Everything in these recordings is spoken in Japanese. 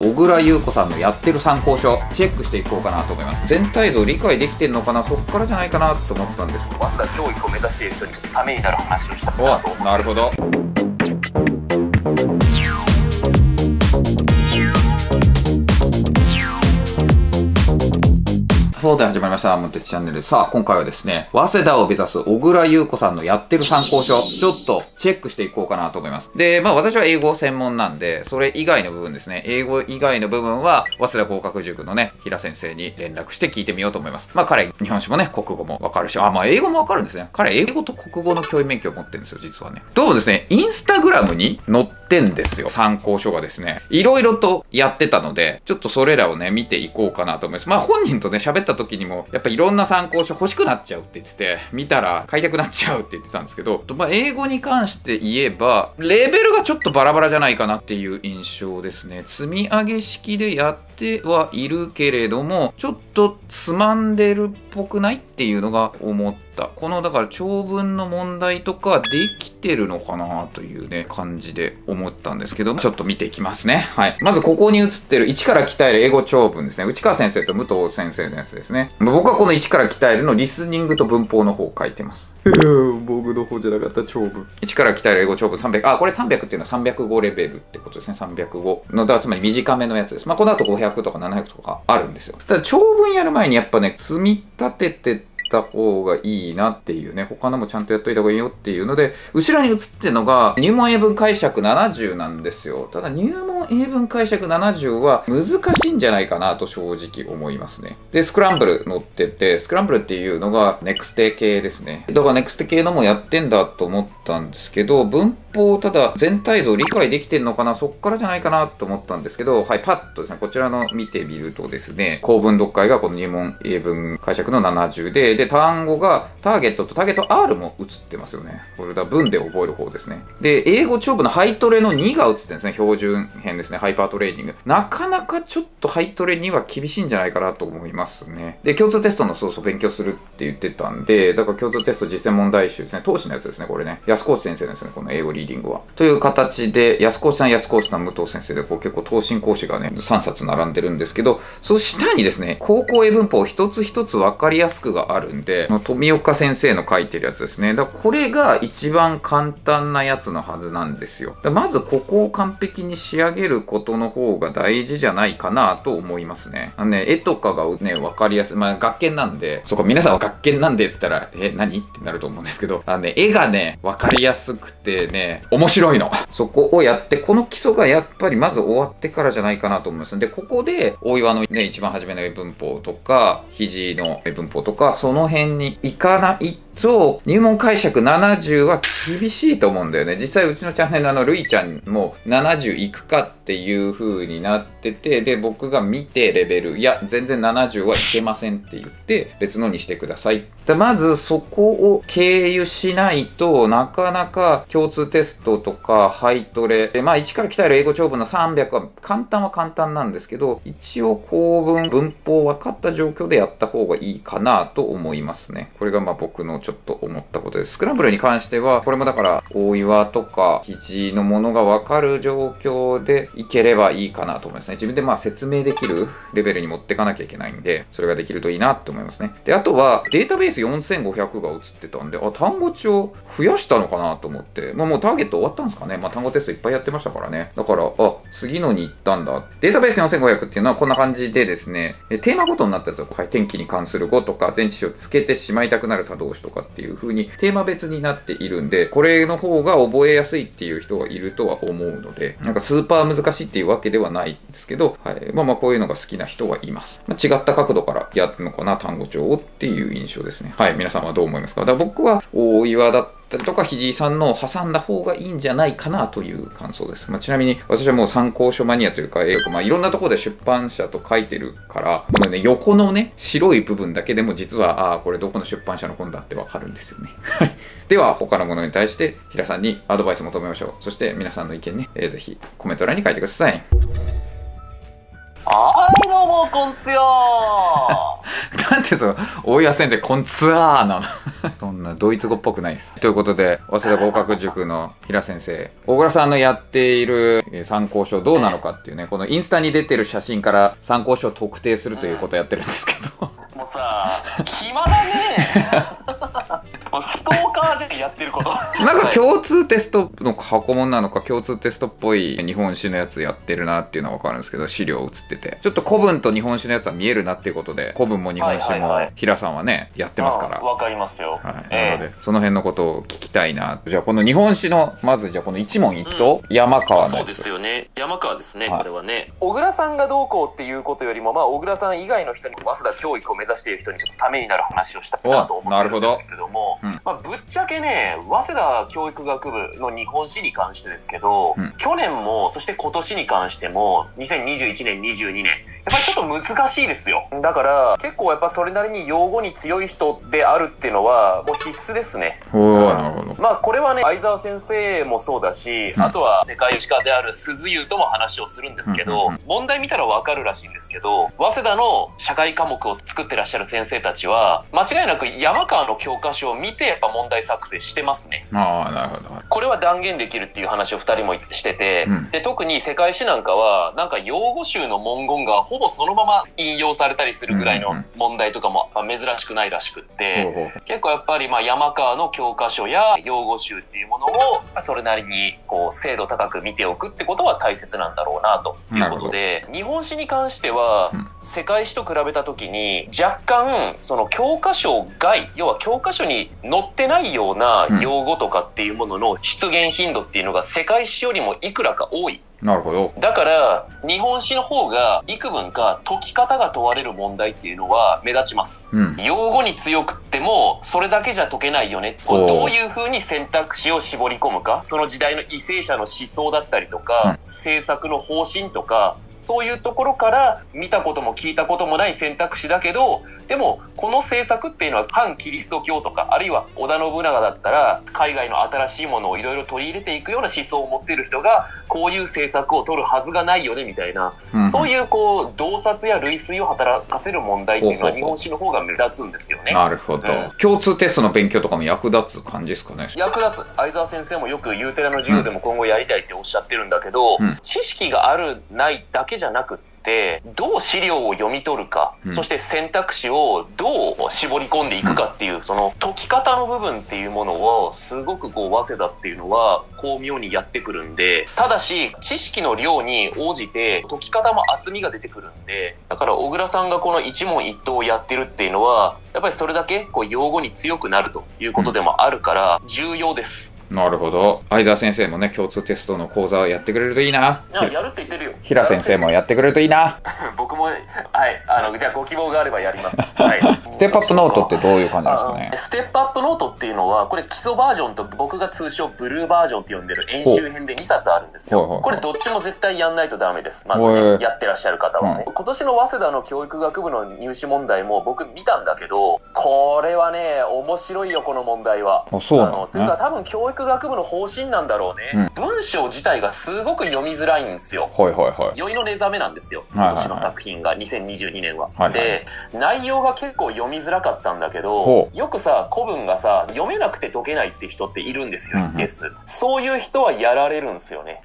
小倉優子さんのやってる参考書チェックしていこうかなと思います。全体像理解できてんのかな？そっからじゃないかなと思ったんです早稲田教育を目指している人にためになる話をしたなるほどそうで始まりました。モテチャンネル。さあ、今回はですね、早稲田を目指す小倉優子さんのやってる参考書、ちょっとチェックしていこうかなと思います。で、まあ私は英語専門なんで、それ以外の部分ですね、英語以外の部分は、早稲田合格塾のね、平先生に連絡して聞いてみようと思います。まあ彼、日本史もね、国語もわかるし、あ、まあ英語もわかるんですね。彼、英語と国語の教員免許を持ってるんですよ、実はね。どうもですね、インスタグラムに載っててんですよ、参考書がですね。いろいろとやってたので、ちょっとそれらをね、見ていこうかなと思います。まあ本人とね、喋った時にも、やっぱいろんな参考書欲しくなっちゃうって言ってて、見たら買いたくなっちゃうって言ってたんですけど、まあ英語に関して言えば、レベルがちょっとバラバラじゃないかなっていう印象ですね。積み上げ式でやってはいるけれども、ちょっとつまんでるっぽくないっていうのが思った。このだから長文の問題とかできてるのかなというね、感じで思ったんですけど、ちょっと見ていきますね。はい。まずここに映ってる1から鍛える英語長文ですね。内川先生と武藤先生のやつですね。僕はこの1から鍛えるのリスニングと文法の方を書いてます。僕の方じゃなかった長文。1から鍛える英語長文300。あ、これ300っていうのは305レベルってことですね。305の、だからつまり短めのやつです。まあ、この後500とか700とかあるんですよ。ただ長文やる前にやっぱね、積み立ててた方がいいなっていうね、他のもちゃんとやっといた方がいいよっていうので、後ろに映ってるのが入門英文解釈70なんですよ。ただ入門英文解釈70は難しいんじゃないかなと正直思いますね。で、スクランブル載ってて、スクランブルっていうのがネクステ系ですね。だからネクステ系のもやってんだと思ったんですけど、文法ただ全体像理解できてんのかなそっからじゃないかなと思ったんですけど、はい、パッとですね、こちらの見てみるとですね、構文読解がこの入門英文解釈の70で、で、単語がターゲットとターゲット R も映ってますよね。これだ、文で覚える方ですね。で、英語長文のハイトレの2が映ってるんですね。標準編ですね。ハイパートレーニング。なかなかちょっとハイトレには厳しいんじゃないかなと思いますね。で、共通テストのそうそう勉強するって言ってたんで、だから共通テスト実践問題集ですね。東進のやつですね、これね。安河内先生ですね、この英語リーディングは。という形で、安河内さん、安河内さん、武藤先生で、こう結構東進講師がね、3冊並んでるんですけど、その下にですね、高校英文法一つ一つ分かりやすくがあるんで、富岡先生の書いてるやつですね。だからこれが一番簡単なやつのはずなんですよ。まずここを完璧に仕上げることの方が大事じゃないかなと思いますね。あのね、絵とかがね、分かりやすい。まあ、学研なんで、そこ皆さんは学研なんでって言ったら、え、何？ってなると思うんですけど、あのね、絵がね、分かりやすくてね、面白いの。そこをやって、この基礎がやっぱりまず終わってからじゃないかなと思います。で、ここで、大岩のね、一番初めの文法とか、肘の文法とか、その辺に行かないってと、入門解釈70は厳しいと思うんだよね。実際うちのチャンネルのあの、るいちゃんも70いくかっていう風になってて、で、僕が見てレベル、いや、全然70はいけませんって言って、別のにしてください。でまずそこを経由しないとなかなか共通テストとかハイトレ、でまあ1から鍛える英語長文の300は簡単は簡単なんですけど、一応構文、文法分かった状況でやった方がいいかなと思いますね。これがまあ僕のちょっと思ったことです。スクランブルに関しては、これもだから大岩とか肘のものが分かる状況でいければいいかなと思いますね。自分でまあ説明できるレベルに持ってかなきゃいけないんで、それができるといいなって思いますね。で、あとはデータベース4500が映ってたんで、あ、単語帳増やしたのかなと思って、まあもうターゲット終わったんですかね。まあ単語テストいっぱいやってましたからね。だから、あ、次のに行ったんだ。データベース4500っていうのはこんな感じでですね、テーマごとになったやつは、はい、天気に関する語とか、前置詞をつけてしまいたくなる他動詞とかっていう風にテーマ別になっているんで、これの方が覚えやすいっていう人がいるとは思うので、なんかスーパー難しいっていうわけではないんですけど、はい。まあまあこういうのが好きな人はいます。まあ、違った角度からやるのかな、単語帳をっていう印象ですね。はい。皆さんはどう思いますか？だから僕は大岩だったりとか、肘井さんの挟んだ方がいいんじゃないかなという感想です。まあ、ちなみに私はもう参考書マニアというか、よくまあいろんなところで出版社と書いてるから、このね、横のね、白い部分だけでも実は、ああ、これどこの出版社の本だってわかるんですよね。はい。では、他のものに対して、平さんにアドバイス求めましょう。そして皆さんの意見ね、えーぜひコメント欄に書いてください。はい、どうも、こんつよ なんでその、大岩先生、こんツアーなの？なドイツ語っぽくないです。ということで、早稲田合格塾の平先生、大倉さんのやっているえー参考書どうなのかっていうね、このインスタに出てる写真から参考書を特定するということをやってるんですけど、もうさ、暇だね。やってること。なんか共通テストの箱物なのか共通テストっぽい日本史のやつやってるなっていうのはわかるんですけど、資料写ってて。ちょっと古文と日本史のやつは見えるなっていうことで、古文も日本史も平さんはね、やってますから。あわかりますよ。はい、なのえで、その辺のことを聞きたいな。じゃあ、この日本史の、まずじゃあ、この一問一答、山川のやつ。よね。山川ですね、はいこれはね。小倉さんがどうこうっていうことよりも、まあ、小倉さん以外の人に、早稲田教育を目指している人にちょっとためになる話をしたいなと思ってるんですけれども、おなるまあ、ぶっちゃけね、早稲田教育学部の日本史に関してですけど、うん去年も、そして今年に関しても、2021年、22年、やっぱりちょっと難しいですよ。だから、結構やっぱそれなりに用語に強い人であるっていうのは、もう必須ですね。おー、なるほど。まあこれはね、相沢先生もそうだし、うんあとは世界史家である鈴優とも話をするんですけど、問題見たらわかるらしいんですけど、早稲田の社会科目を作ってらっしゃる先生たちは、間違いなく山川の教科書を見てやっぱ問題作成してますね。ああ、なるほど。これは断言できるっていう話を二人もしてて、うん。で、特に世界史なんかは、なんか用語集の文言がほぼそのまま引用されたりするぐらいの問題とかもまあ珍しくないらしくって、ほうほう結構やっぱりまあ山川の教科書や用語集っていうものをまあそれなりにこう精度高く見ておくってことは大切なんだろうなということで日本史に関してはうん。世界史と比べた時に若干その教科書外要は教科書に載ってないような用語とかっていうものの出現頻度っていうのが世界史よりもいくらか多いなるほど。だから、日本史の方が幾分か解き方が問われる問題っていうのは目立ちます。うん。用語に強くっても、それだけじゃ解けないよね。どういう風に選択肢を絞り込むか、その時代の為政者の思想だったりとか、政策の方針とか、そういうところから見たことも聞いたこともない選択肢だけど、でも、この政策っていうのは反キリスト教とか、あるいは織田信長だったら、海外の新しいものをいろいろ取り入れていくような思想を持っている人が、こういう政策を取るはずがないよね、みたいな、うん。そういうこう、洞察や類推を働かせる問題っていうのは日本史の方が目立つんですよね。なるほど、うん。共通テストの勉強とかも役立つ感じですかね。役立つ。相沢先生もよくユーテラの授業でも今後やりたいっておっしゃってるんだけど、うん。知識があるないだけじゃなくってどう資料を読み取るか、うんそして選択肢をどう絞り込んでいくかっていう、その解き方の部分っていうものをすごくこう早稲田っていうのは巧妙にやってくるんでただし知識の量に応じて解き方も厚みが出てくるんでだから小倉さんがこの一問一答をやってるっていうのはやっぱりそれだけこう用語に強くなるということでもあるから重要です。なるほど。相沢先生もね、共通テストの講座をやってくれるといいな。いや、やるって言ってるよ。平先生もやってくれるといいな。僕も、はい、あの、じゃあご希望があればやります。はい。ステップアップノートってどういう感じですかね？あ。ステップアップノートっていうのは、これ基礎バージョンと僕が通称ブルーバージョンって呼んでる演習編で2冊あるんです。よこれどっちも絶対やんないとダメです。まずほね、うやってらっしゃる方はね。今年の早稲田の教育学部の入試問題も僕見たんだけど、これはね、面白いよ、この問題は。あ、そうなあののね。というか多分教育学部の方針なんだろうね、文章自体がすごく読みづらいんですよ。はいはいはい。酔いの寝覚めなんですよ、今年の作品が2022年は。はいはい。で内容が結構読みづらかったんだけどほよくさ古文がさ読めなくて解けないって人っているんですようんうん。一定数、そういう人はやられるんですよね。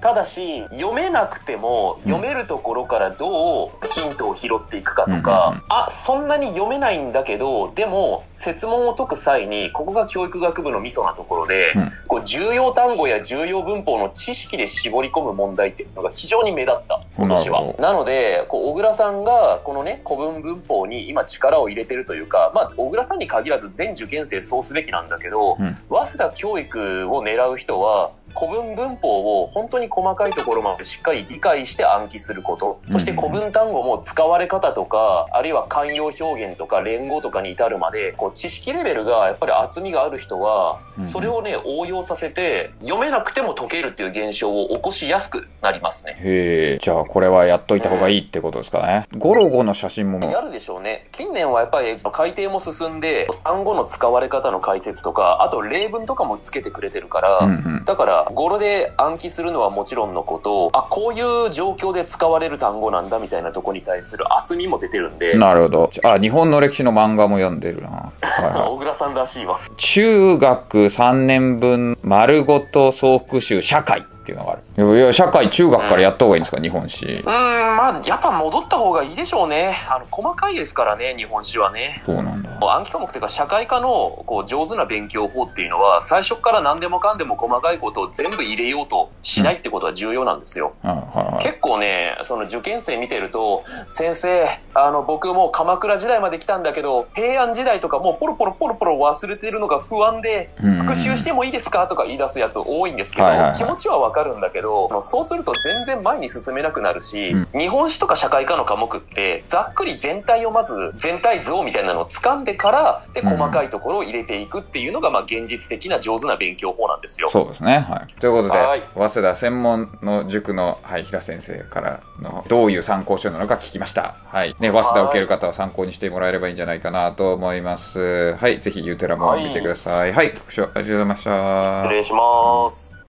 ただし読めなくてもうん。読めるところからどうヒントを拾っていくかとうんうんか、うん。あそんなに読めないんだけどでも説問を解く際にここが教育学部のミソなところで、うん。こう重要単語や重要文法の知識で絞り込む問題っていうのが非常に目立った今年は。なのでこう小倉さんがこのね古文文法に今力を入れてるというかまあ小倉さんに限らず全受験生そうすべきなんだけど、うん。早稲田教育を狙う人は古文文法を本当に細かいところまでしっかり理解して暗記することそして古文単語も使われ方とかあるいは慣用表現とか連語とかに至るまでこう知識レベルがやっぱり厚みがある人はうんそれをね応用させて読めなくても解けるっていう現象を起こしやすくなりますね。へえ。じゃあこれはやっといた方がいいってことですかね。ゴロゴの写真も。やるでしょうね。近年はやっぱり改訂も進んで単語の使われ方の解説とかあと例文とかもつけてくれてるから、うんうん。だから語呂で暗記するのはもちろんのこと、あ、こういう状況で使われる単語なんだみたいなとこに対する厚みも出てるんで、なるほど。あ、日本の歴史の漫画も読んでるな。はいはい 小倉さんらしいわ。中学3年分丸ごと総復習社会っていうのが。いや社会中学からやった方がいいんですか、日本史。うーん、まあ、やっぱ戻った方がいいでしょうね。あの、細かいですからね、日本史はね。そうなんだ。暗記科目というか社会科のこう上手な勉強法っていうのは最初から何でもかんでも細かいことを全部入れようとしないってことは重要なんですよ。はいはいはい。結構ね、その受験生見てると、先生、あの、僕もう鎌倉時代まで来たんだけど、平安時代とかもうポロポロポロポロ忘れてるのが不安で、うん復習してもいいですかとか言い出すやつ多いんですけど、気持ちはわかるんだけど、そうすると全然前に進めなくなるし、うん日本史とか社会科の科目って、ざっくり全体をまず、全体像みたいなのを掴んでから、で、うん細かいところを入れていくっていうのが、まあ、現実的な上手な勉強法なんですよ。そうですね。はい。ということで、はい早稲田専門の塾の、はい、平先生からのどういう参考書なのか聞きました。はい。ね、早稲田を受ける方は参考にしてもらえればいいんじゃないかなと思います。はい。ぜひ、ユーテラも見てください。はい。ご視聴ありがとうございました。失礼します。